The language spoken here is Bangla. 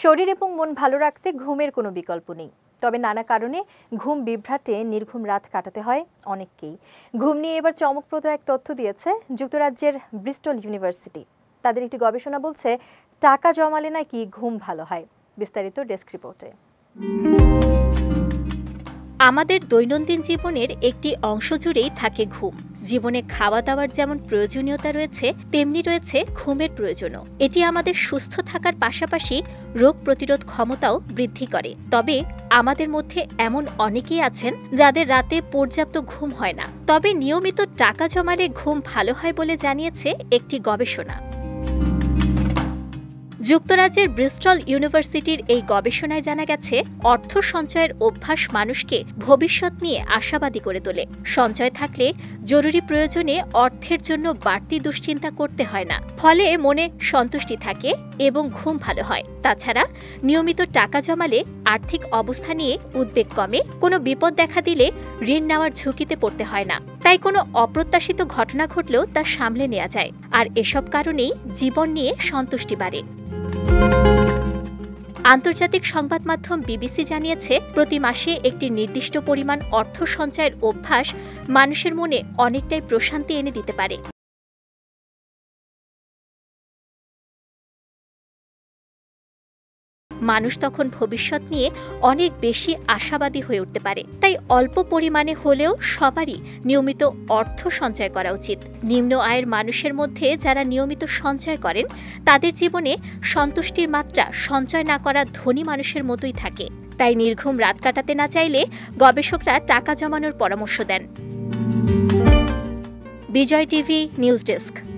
শরীর এবং মন ভালো রাখতে ঘুমের কোনো বিকল্প নেই। তবে নানা কারণে ঘুম বিভ্রাটে নির্ঘুম রাত কাটাতে হয় অনেককেই। ঘুম নিয়ে এবার চমকপ্রদ এক তথ্য দিয়েছে যুক্তরাজ্যের ব্রিস্টল ইউনিভার্সিটি। তাদের একটি গবেষণা বলছে, টাকা জমালে নাকি ঘুম ভালো হয়? বিস্তারিত ডেস্ক রিপোর্টে। আমাদের দৈনন্দিন জীবনের একটি অংশ জুড়েই থাকে ঘুম। জীবনে খাওয়া দাওয়ার যেমন প্রয়োজনীয়তা রয়েছে, তেমনি রয়েছে ঘুমের প্রয়োজনও। এটি আমাদের সুস্থ থাকার পাশাপাশি রোগ প্রতিরোধ ক্ষমতাও বৃদ্ধি করে। তবে আমাদের মধ্যে এমন অনেকেই আছেন যাদের রাতে পর্যাপ্ত ঘুম হয় না। তবে নিয়মিত টাকা জমালে ঘুম ভালো হয় বলে জানিয়েছে একটি গবেষণা। যুক্তরাজ্যের ব্রিস্টল ইউনিভার্সিটির এই গবেষণায় জানা গেছে, অর্থ সঞ্চয়ের অভ্যাস মানুষকে ভবিষ্যৎ নিয়ে আশাবাদী করে তোলে। সঞ্চয় থাকলে জরুরি প্রয়োজনে অর্থের জন্য বাড়তি দুশ্চিন্তা করতে হয় না। ফলে মনে সন্তুষ্টি থাকে এবং ঘুম ভালো হয়। তাছাড়া নিয়মিত টাকা জমালে আর্থিক অবস্থা নিয়ে উদ্বেগ কমে। কোনো বিপদ দেখা দিলে ঋণ নেওয়ার ঝুঁকিতে পড়তে হয় না। তাই কোনো অপ্রত্যাশিত ঘটনা ঘটলেও তা সামলে নেওয়া যায়। আর এসব কারণেই জীবন নিয়ে সন্তুষ্টি বাড়ে। আন্তর্জাতিক সংবাদ মাধ্যম বিবিসি জানিয়েছে, প্রতি মাসে একটি নির্দিষ্ট পরিমাণ অর্থ সঞ্চয়ের অভ্যাস মানুষের মনে অনেকটাই প্রশান্তি এনে দিতে পারে। মানুষ তখন ভবিষ্যৎ নিয়ে অনেক বেশি আশাবাদী হয়ে উঠতে পারে। তাই অল্প পরিমাণে হলেও সবারই নিয়মিত অর্থ সঞ্চয় করা উচিত। নিম্ন আয়ের মানুষের মধ্যে যারা নিয়মিত সঞ্চয় করেন, তাদের জীবনে সন্তুষ্টির মাত্রা সঞ্চয় না করা ধনী মানুষের মতোই থাকে। তাই নির্ঘুম রাত কাটাতে না চাইলে গবেষকরা টাকা জমানোর পরামর্শ দেন। Bijoy TV, news desk.